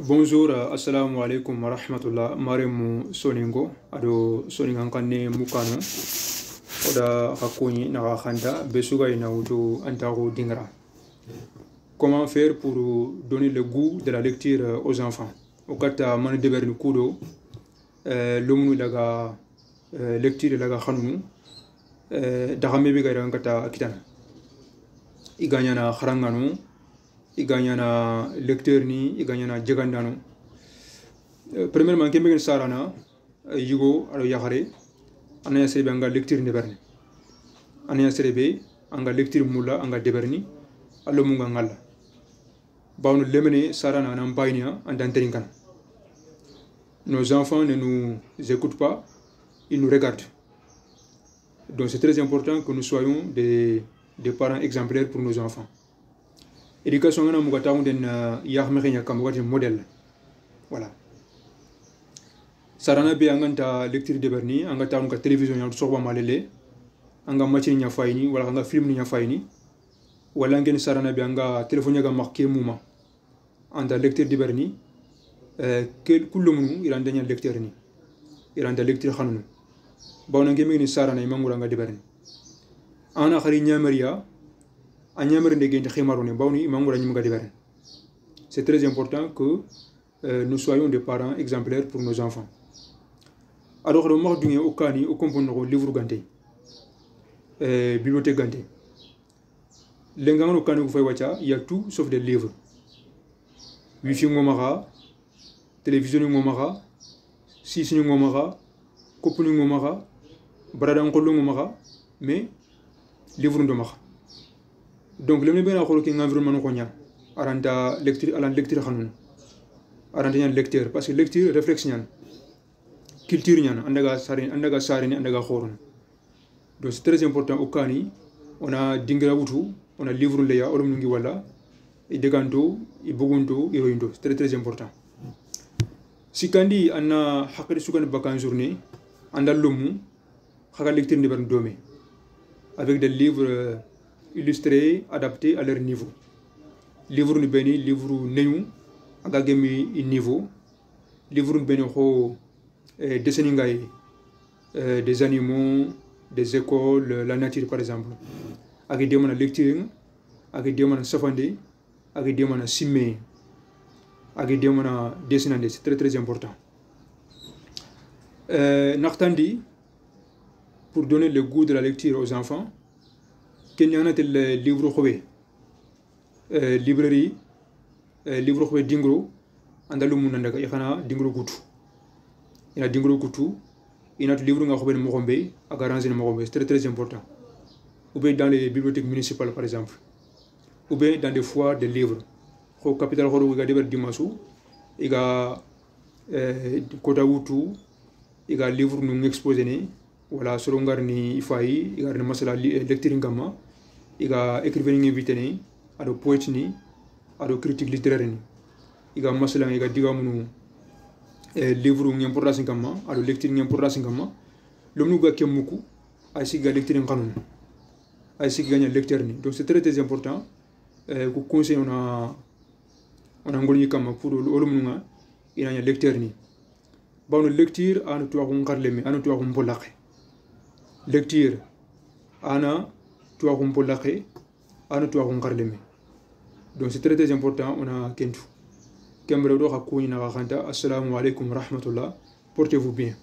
bonjour assalamu alaikum wa rahmatullah. Maremu soningo ado soningan kanne mukano. Oda hakoni na khanda besuga ina wuto antago dingra. Comment faire pour donner le goût de la lecture aux enfants? O kata man deberni kudo euh, lomunu daga euh, lecture daga khanunu euh, daga mebe ga kata kitana iganyana kharanganu i gagnana lecteur ni i gagnana jegandano premièrement kembe gen sarana yigo aɗo yahare anaya serebe anga lecture ndeɓerne anaya serebe anga lecture mulla anga deɓerni allo munga ngalla bawno lemene sarana anan bayniya andan terin kana. Nos enfants ne nous écoutent pas ils nous regardent. Donc c'est très important que nous soyons des, des parents exemplaires pour nos enfants éducation ngana muga taxunden uh, yaxmexe kam wogati model, voilà. Sarana be anganta lecture deberni anga taxunu ka télévision ñaatu ya soxbama lele anga matini ña fayini wala anga film ni ña fayini wala ngeni sarana be anga téléphone ñaga ya max ke muma. Anta lecture deberni eh, ke kulungu iranta ña lecture ni. Iranta lecture xanunu bawna ni sarana imanguranga deberni ana xari ñameriya c'est très important que euh, nous soyons des parents exemplaires pour nos enfants. Alors xaɗo maxa dunge o kani o compone noxo livre gante euh, bibliothèque gante lengangano kani ku fay wacca il y a tout sauf des livres. Wifi ngomaxa télévision ngomaxa sisini ngomaxa koppuni ngomaxa baradan qollo ngomaxa mais livre ndomaxa donc lemne bena xol ki environnement ko nya aranta lecture alan lecture xanun aranta nya lecture parce que lecture réflexion nyan culture nyan andaga sari andaga sari ni andaga xorun donc c'est très important. O kani on a dingra wutu on a livre leya olum ngi wala e deganto e bugunto e roindo c'est très très important. Sikandi anna hakari sukan bakan journée andal lumu xaga lecture ni ban domé avec des livres illustrés, adaptés à leur niveau. Livre nous béni, livre neyu, aga gemi niveau. Livre nous béni ho dessin des animaux, des écoles, la nature par exemple. Aga demana lecture, aga demana safande, aga demana simme, aga demana dessinande, c'est très très important. Euh, Nachtandi, pour donner le goût de la lecture aux enfants, yana tel livre khobe euh, librairie euh, dingro dingro gutu ina dingro c'est très important. Ou bien dans les bibliothèques municipales par exemple. Ou bien dans des foires de livres. Ko capital deber dimasu iga euh, kota wutu iga livre nu exposé ngar ni ni masala lecture ngama iga écrivain poète ni ado critique littéraire ni. Iga masala iga diga munu e livre ngi importance ngama ado lecture ngi importance ngama lomnu ga kemuku ay si ga lecture ni. Donc c'est très important euh, ku conseil on a on a ngolni kama pour lecteur ni. Lecture ko ko donc c'est très très important on a kentu. Kembre do hakuni na khanta assalamu alaikum rahmatullah. Portez-vous bien